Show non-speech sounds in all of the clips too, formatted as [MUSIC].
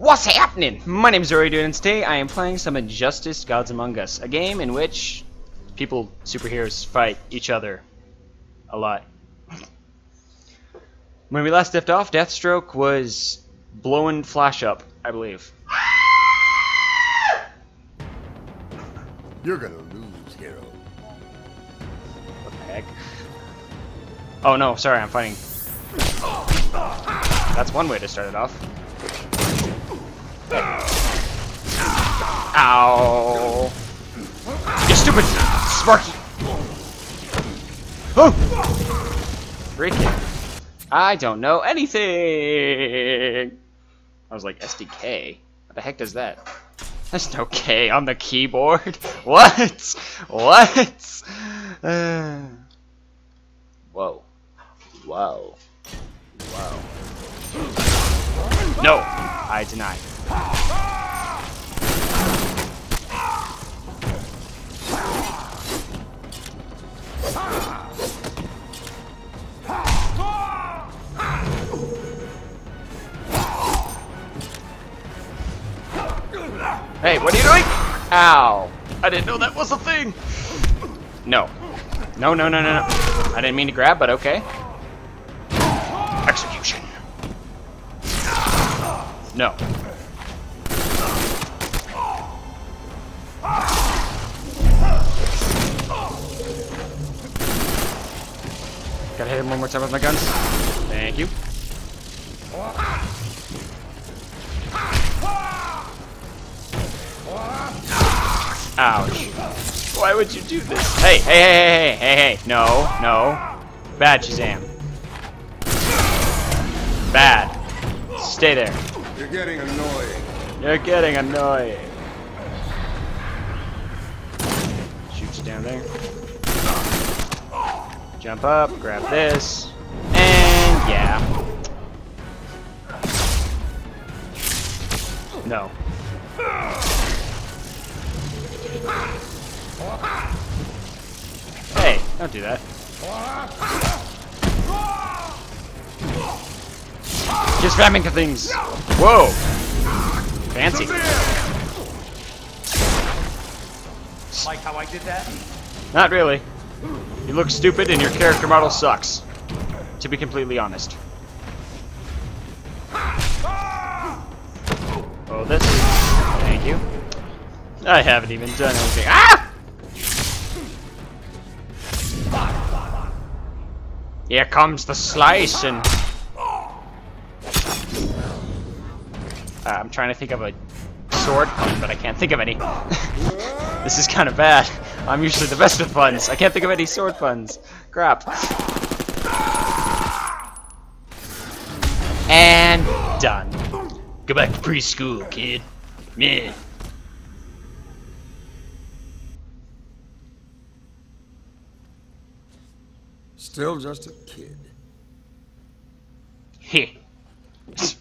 What's happening? My name is Oridude and today I am playing some Injustice Gods Among Us, a game in which people, superheroes, fight each other a lot. When we last left off, Deathstroke was blowing Flash up, I believe. You're gonna lose, hero. What the heck? Oh no, sorry, I'm fighting. That's one way to start it off. Ow! You stupid Sparky! Oh! Freaking. I don't know anything! I was like, SDK? What the heck does that? There's no K on the keyboard. [LAUGHS] What? What? Uh, [SIGHS] whoa. Whoa. Whoa. No! I deny. Hey, what are you doing? Ow. I didn't know that was a thing. No. No, no, no, no, no. I didn't mean to grab, but okay. Execution. No. More time with my guns. Thank you. Ouch. Why would you do this? Hey, hey, hey, hey, hey, hey, hey. No, no. Bad Shazam. Bad. Stay there. You're getting annoying. You're getting annoying. Shoot you down there. Jump up, grab this, and yeah. No. Hey, don't do that. Just ramming things. Whoa. Fancy. Like how I did that? Not really. You look stupid and your character model sucks. To be completely honest. Oh, this. Thank you. I haven't even done anything. Ah! Here comes the slice and... Uh, I'm trying to think of a sword but I can't think of any. [LAUGHS] this is kind of bad. I'm usually the best with puns. I can't think of any sword puns. Crap. And done. Go back to preschool, kid. Meh. Still just a kid. Heh.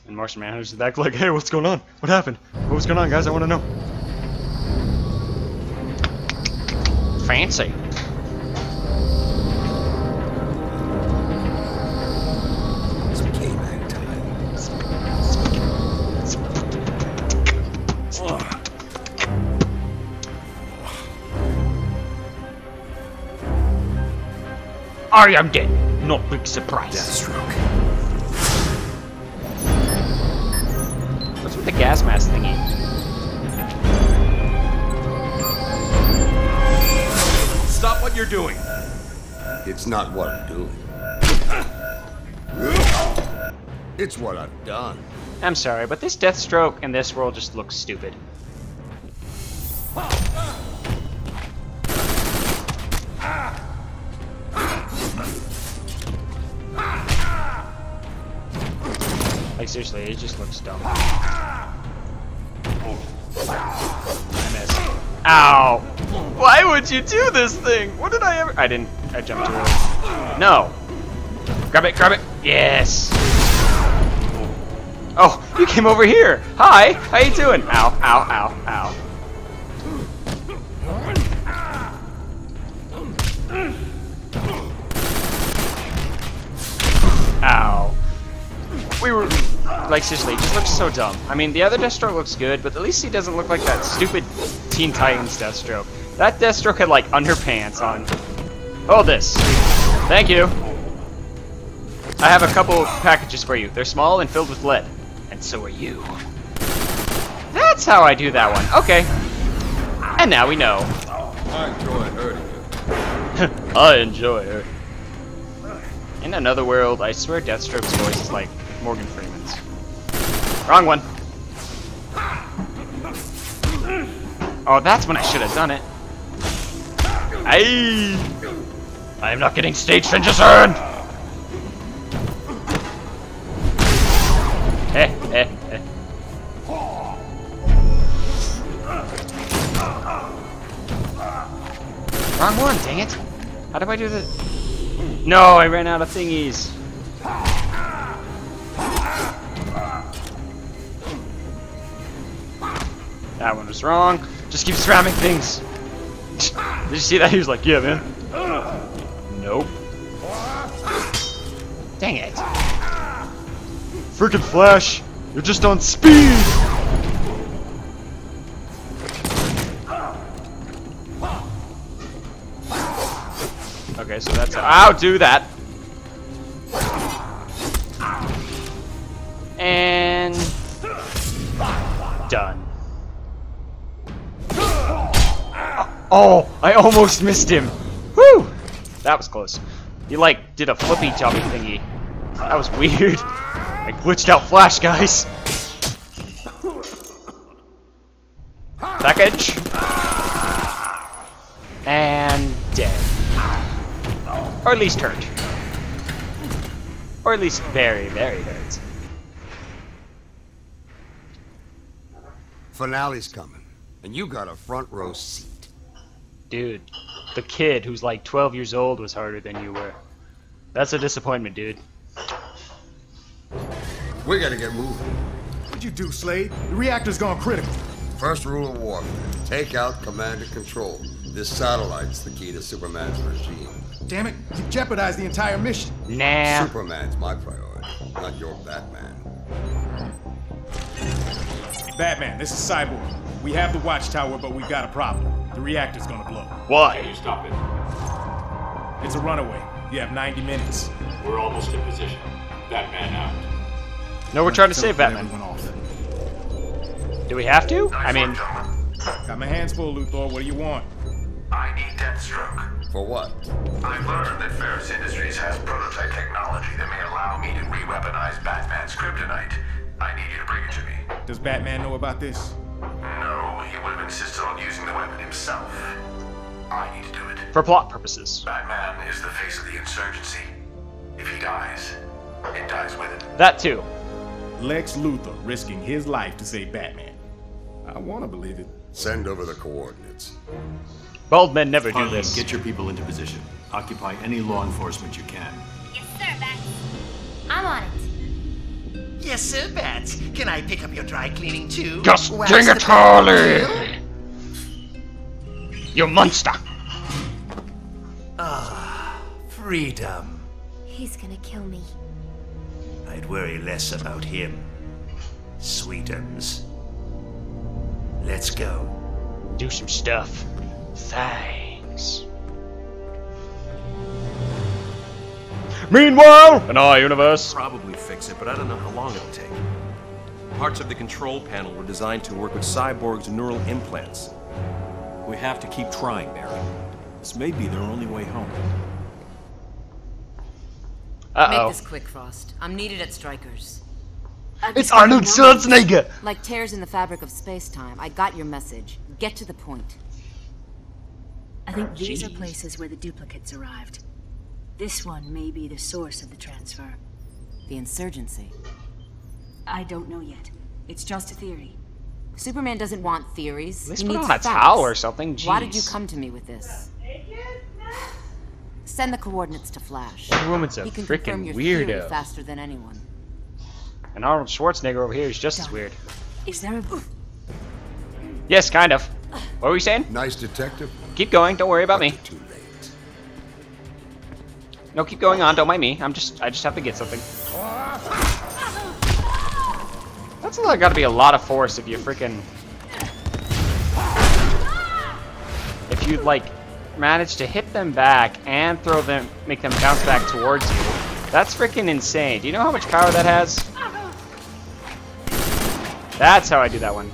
And Martian Manhunter's back like, hey, what's going on? What happened? What was going on, guys? I want to know. Fancy. It's caveman time. I am dead. Not big surprise. Deathstroke. What's with the gas mask thingy? Stop what you're doing. It's not what I'm doing. It's what I've done. I'm sorry, but this Deathstroke in this world just looks stupid. Like seriously, it just looks dumb. Ow! Why would you do this thing? What did I ever? I didn't. I jumped too early. No. Grab it! Grab it! Yes. Oh, you came over here. Hi. How you doing? Ow! Ow! Ow! Ow! Ow. We were like seriously, just looks so dumb. I mean, the other Deathstroke looks good, but at least he doesn't look like that stupid Teen Titans Deathstroke. That Deathstroke had like underpants on. Hold this. Thank you. I have a couple packages for you. They're small and filled with lead. And so are you. That's how I do that one. Okay. And now we know. I enjoy hurting you. [LAUGHS] I enjoy it. In another world, I swear Deathstroke's voice is like Morgan Freeman's. Wrong one. Oh, that's when I should have done it. Aye! I am not getting stage transition! Eh, eh, eh. Wrong one, dang it. How do I do the... No, I ran out of thingies. That one was wrong. Just keep spamming things. Did you see that? He was like, yeah, man. Nope. Dang it. Freaking Flash, you're just on speed! Okay, so that's I'll do that. And done. Oh, I almost missed him. Whew! That was close. He like did a flippy jumpy thingy. That was weird. [LAUGHS] I glitched out Flash, guys. Package. And dead. Or at least hurt. Or at least very, very hurt. Finale's coming, and you got a front row seat. Dude, the kid who's like 12 years old was harder than you were. That's a disappointment, dude. We gotta get moving. What'd you do, Slade? The reactor's gone critical. First rule of warfare: take out command and control. This satellite's the key to Superman's regime. Damn it, you jeopardized the entire mission. Nah. Superman's my priority, not your Batman. Batman, this is Cyborg. We have the watchtower, but we've got a problem. The reactor's gonna blow. Why? Can you stop it? It's a runaway. You have 90 minutes. We're almost in position. Batman out. No, we're trying to save Batman. off. Do we have to? I mean, Got my hands full, Luthor. What do you want? I need Deathstroke. For what? I've learned that Ferris Industries has prototype technology that may allow me to re-weaponize Batman's kryptonite. I need you to bring it to me. Does Batman know about this? No, he would have insisted on using the weapon himself. I need to do it. for plot purposes. Batman is the face of the insurgency. If he dies, it dies with it. That too. Lex Luthor risking his life to save Batman. I want to believe it. Send over the coordinates. Bald men never do this. get your people into position. Occupy any law enforcement you can. Yes, sir, Bats. I'm on it. Yes, sir, Bats. Can I pick up your dry cleaning too? Just Wax dang the it, Harley! Batmobile? You monster! Ah, freedom. He's gonna kill me. I'd worry less about him. Sweetums. Let's go. Do some stuff. Thanks. Meanwhile, in our universe, probably fix it, but I don't know how long it'll take. Parts of the control panel were designed to work with Cyborg's neural implants. We have to keep trying, Barry. This may be their only way home. Uh -oh. Make this quick, Frost. I'm needed at Stryker's. it's Arnold Schwarzenegger. Like tears in the fabric of space-time. I got your message. Get to the point. I think these are places where the duplicates arrived. This one may be the source of the transfer. The insurgency. I don't know yet. It's just a theory. Superman doesn't want theories. At least he put needs on a facts. towel or something. Why did you come to me with this? [SIGHS] Send the coordinates to Flash. That woman's a he can freaking confirm your theory weirdo. faster than anyone. And Arnold Schwarzenegger over here is just as weird. Is there a... Yes, kind of. What were we saying? Nice detective. Keep going. Don't worry about me. No, keep going on. Don't mind me. I'm just, I just have to get something. That's got to be a lot of force if you freaking... If you, like, manage to hit them back and throw them, make them bounce back towards you. That's freaking insane. Do you know how much power that has? That's how I do that one.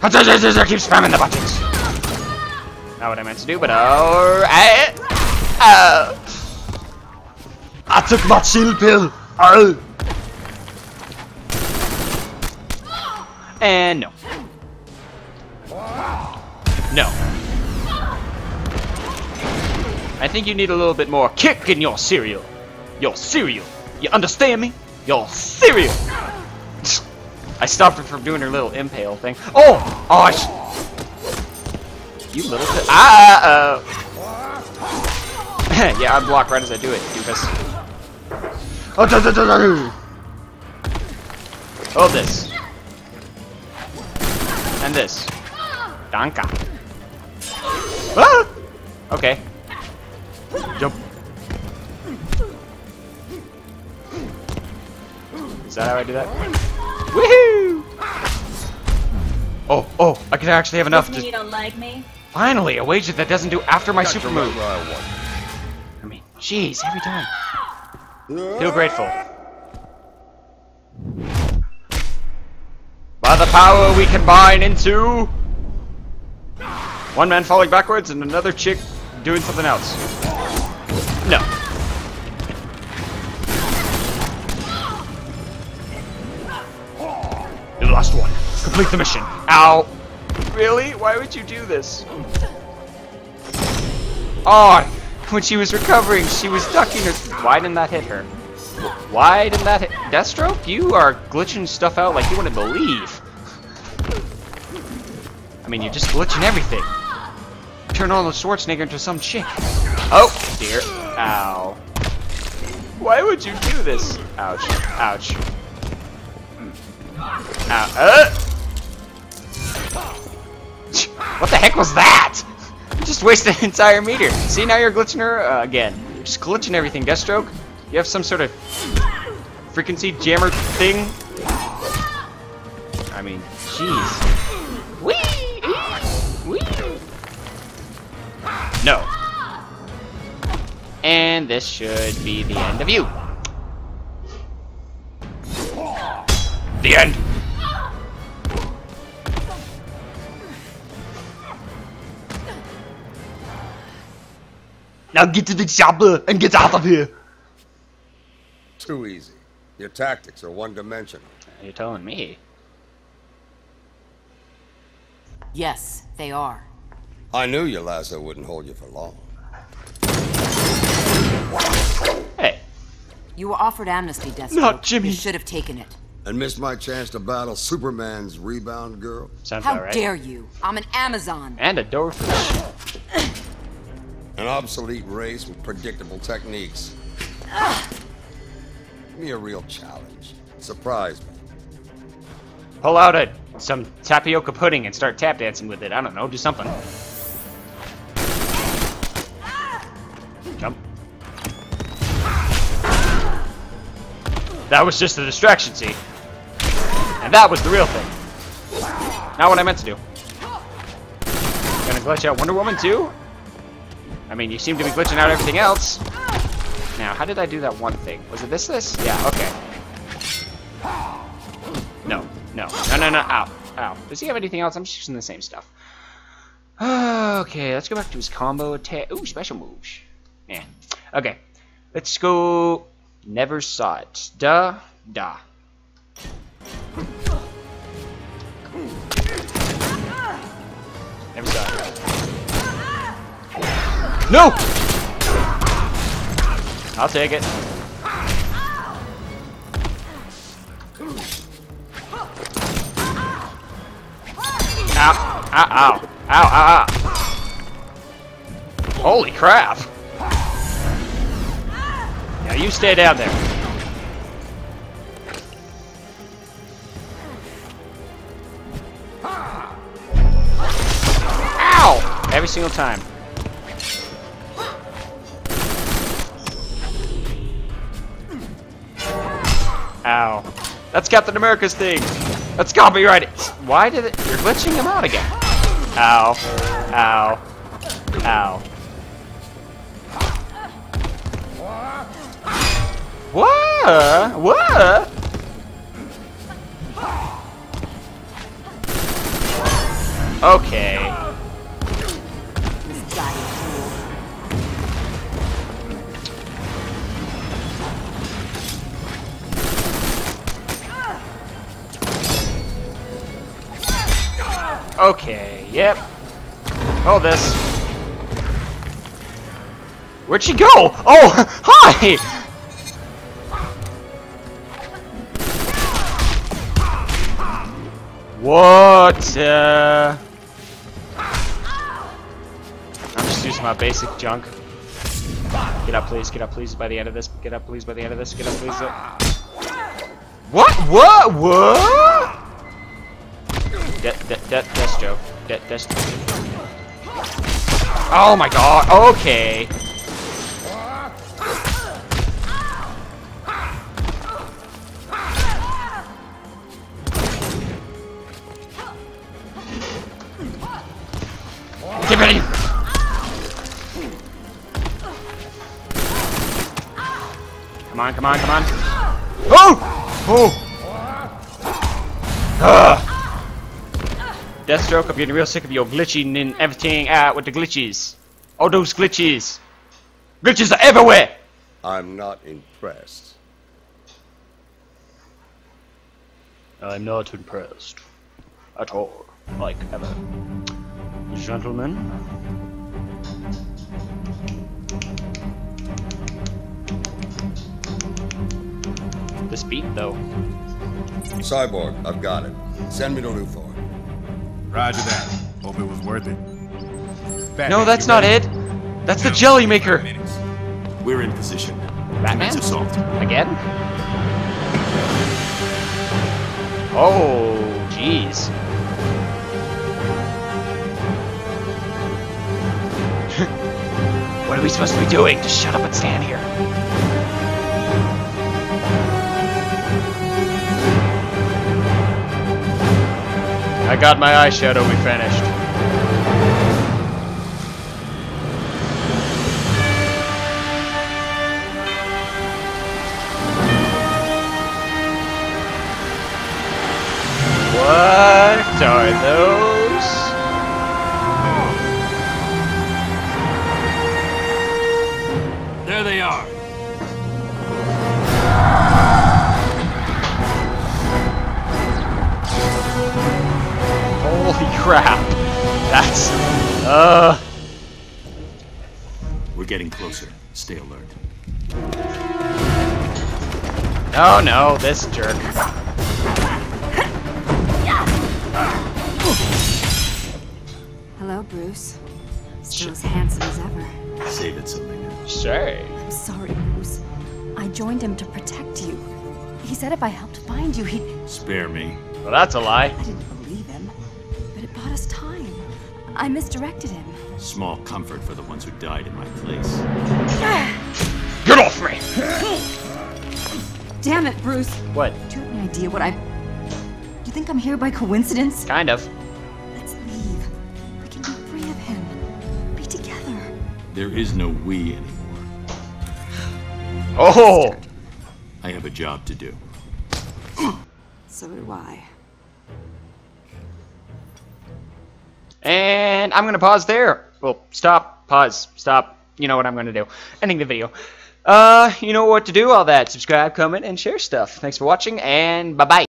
Keep spamming the buttons. Not what I meant to do, but alright. Oh. I took my chill pill. Oh. And no. No. I think you need a little bit more kick in your cereal. Your cereal. You understand me? Your cereal. I stopped her from doing her little impale thing. Oh! Oh, I You little bit. Ah! Uh, [LAUGHS] yeah, I block right as I do it, doofus. Oh, da, da, da, da. oh, this. And this. Danka. Ah! Okay. Jump. Is that how I do that? Woohoo! Oh, oh, I can actually have enough to... you don't like me? Finally, a wager that doesn't do after my Got super move. I I mean, jeez, every time. Feel grateful. By the power we combine into... One man falling backwards and another chick doing something else. Complete the mission. Ow. Really? Why would you do this? Oh, when she was recovering, she was ducking her. Why didn't that hit her? Why didn't that hit? Deathstroke? You are glitching stuff out like you wouldn't believe. I mean, you're just glitching everything. Turn Arnold Schwarzenegger into some chick. Oh, dear. Ow. Why would you do this? Ouch. Ouch. Ow. Uh. What the heck was that? You just wasted an entire meter. See, now you're glitching her uh, again. You're just glitching everything, Deathstroke. You have some sort of frequency jammer thing. I mean, jeez. Whee! Whee! No. And this should be the end of you. The end. Now get to the chopper uh, and get out of here. Too easy. Your tactics are one-dimensional. You're telling me. Yes, they are. I knew your lasso wouldn't hold you for long. Hey. You were offered amnesty, Deathstroke. Not Jimmy. You should have taken it. And missed my chance to battle Superman's rebound girl? Sounds How about right. dare you? I'm an Amazon. And a doorfish. [LAUGHS] An obsolete race with predictable techniques. Give me a real challenge. Surprise me. Pull out a some tapioca pudding and start tap dancing with it. I don't know, do something. Jump. That was just a distraction, see? And that was the real thing. Not what I meant to do. Gonna glitch out Wonder Woman too? I mean, you seem to be glitching out everything else. Now, how did I do that one thing? Was it this, this? Yeah, okay. No, no, no, no, no, ow, ow. Does he have anything else? I'm just using the same stuff. [SIGHS] Okay, let's go back to his combo attack. Ooh, special moves. Yeah. Okay, let's go. Never saw it. Da, da. No! I'll take it. Ow. Ow, ow. Ow, ow, ow. Holy crap. Now you stay down there. Ow! Every single time. Ow. That's Captain America's thing. That's copyrighted. Why did it? You're glitching him out again. Ow. Ow. Ow. What? What? Okay. Okay, yep. Hold this. Where'd she go? Oh, [LAUGHS] hi! What? Uh... I'm just using my basic junk. Get up, please. Get up, please. By the end of this. Get up, please. By the end of this. Get up, please. What? What? What? That, that, that's Joe. That, that's. Oh my god. Okay. Get ready. Come on, come on, come on. Oh! Oh! Ugh. Deathstroke, I'm getting real sick of your glitching and everything out with the glitches. All those glitches. Glitches are everywhere! I'm not impressed. I'm not impressed. At all. Like, ever. Gentlemen. This beat, though. Cyborg, I've got it. Send me to Luthor. Roger that. Hope it was worth it. Batman, no, that's not ready? it. That's the jelly maker. We're in position. Batman? Assault. Again? Oh, jeez. [LAUGHS] what are we supposed to be doing? Just shut up and stand here. I got my eyeshadow, we finished. What are those? Crap. That's... Uh... We're getting closer. Stay alert. Oh no, this jerk. Hello, Bruce. Still as handsome as ever. Save it, Selina. Say. I'm sorry, Bruce. I joined him to protect you. He said if I helped find you, he'd. Spare me. Well, that's a lie. I misdirected him. Small comfort for the ones who died in my place. [SIGHS] Get off me! Damn it, Bruce. What? Do you have any idea what I. Do you think I'm here by coincidence? Kind of. Let's leave. We can be free of him. Be together. There is no we anymore. Oh! I have a job to do. So do I. And I'm gonna pause there. Well, stop, pause, stop. You know what I'm gonna do. Ending the video. Uh, you know what to do, all that. Subscribe, comment, and share stuff. Thanks for watching, and bye-bye.